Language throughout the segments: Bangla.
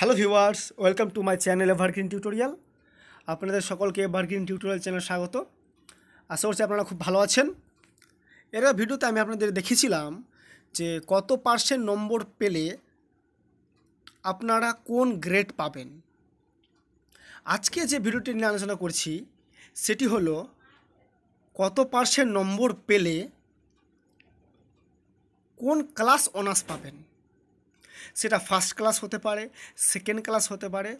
Hello viewers, welcome to my channel evergreen tutorial আপনাদের সকলকে এভারগ্রিন টিউটোরিয়াল চ্যানেল স্বাগত। আশা করছি আপনারা খুব ভালো আছেন। এর ভিডিওতে আমি আপনাদের দেখিয়েছিলাম যে কত পার্সেন্ট নম্বর পেলে আপনারা কোন গ্রেড পাবেন। আজকে যে ভিডিওটি নিয়ে আলোচনা করছি, সেটি হলো কত পার্সেন্ট নম্বর পেলে কোন ক্লাস অনার্স পাবেন। সেটা ফার্স্ট ক্লাস হতে পারে সেকেন্ড ক্লাস হতে পারে,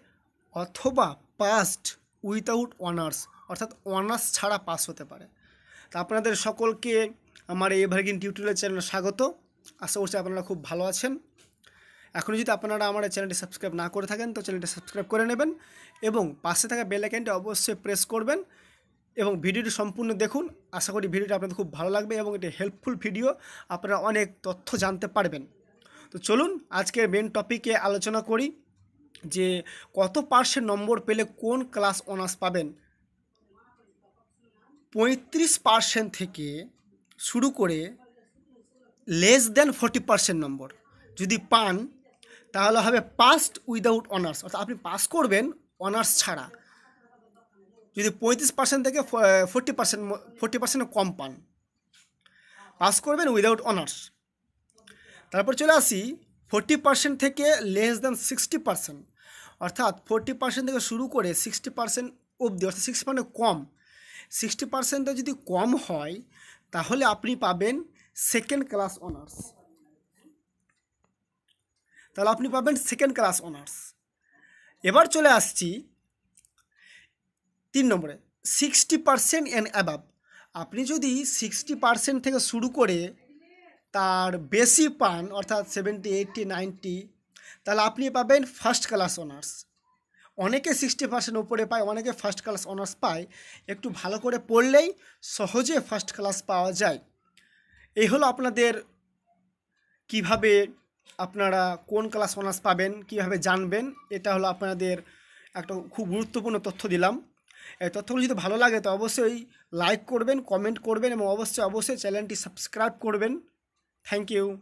অথবা পাস্ট উইথাউট অনার্স অর্থাৎ অনার্স ছাড়া পাস হতে পারে। তা আপনাদের সকলকে আমার এভারগ্রিন টিউটোরিয়াল চ্যানেলে স্বাগত। আশা করছি আপনারা খুব ভালো আছেন। এখনও যদি আপনারা আমার চ্যানেলটি সাবস্ক্রাইব না করে থাকেন, তো চ্যানেলটি সাবস্ক্রাইব করে নেবেন এবং পাশে থাকা বেল আইকনটি অবশ্যই প্রেস করবেন এবং ভিডিওটি সম্পূর্ণ দেখুন। আশা করি ভিডিওটি আপনাদের খুব ভালো লাগবে এবং এটি হেল্পফুল ভিডিও আপনারা অনেক তথ্য জানতে পারবেন। তো চলুন আজকের মেন টপিকে আলোচনা করি যে কত পার্সেন্ট নম্বর পেলে কোন ক্লাস অনার্স পাবেন। পঁয়ত্রিশ পার্সেন্ট থেকে শুরু করে less than forty percent number যদি পান, তাহলে হবে পাস্ট উইদাউট অনার্স অর্থাৎ আপনি পাস করবেন অনার্স ছাড়া। যদি পঁয়ত্রিশ পার্সেন্ট থেকে ফোর্টি পার্সেন্ট ফোর্টি পার্সেন্ট কম পান পাস করবেন উইদাউট অনার্স তারপর চলে আসি ফোর্টি পার্সেন্ট থেকে লেস দ্যান সিক্সটি পার্সেন্ট অর্থাৎ ফোর্টি পার্সেন্ট থেকে শুরু করে সিক্সটি পার্সেন্ট অবধি, অর্থাৎ সিক্সটি পার্সেন্ট কম। সিক্সটি পার্সেন্টে যদি কম হয়, তাহলে আপনি পাবেন সেকেন্ড ক্লাস অনার্স তাহলে আপনি পাবেন সেকেন্ড ক্লাস অনার্স এবার চলে আসছি তিন নম্বরে সিক্সটি পার্সেন্ট অ্যান্ড অ্যাবাব আপনি যদি সিক্সটি পার্সেন্ট থেকে শুরু করে তার বেশি পান, অর্থাৎ সেভেন্টি এইটটি নাইনটি তাহলে আপনি পাবেন ফার্স্ট ক্লাস অনার্স অনেকে সিক্সটি পার্সেন্ট উপরে পায়, অনেকে ফার্স্ট ক্লাস অনার্স পায়। একটু ভালো করে পড়লেই সহজে ফার্স্ট ক্লাস পাওয়া যায়। এই হলো আপনাদের কীভাবে আপনারা কোন ক্লাস অনার্স পাবেন, কীভাবে জানবেন, এটা হলো আপনাদের একটা খুব গুরুত্বপূর্ণ তথ্য দিলাম। এই তথ্যগুলো যদি ভালো লাগে তো অবশ্যই লাইক করবেন কমেন্ট করবেন এবং অবশ্যই অবশ্যই চ্যানেলটি সাবস্ক্রাইব করবেন। Thank you.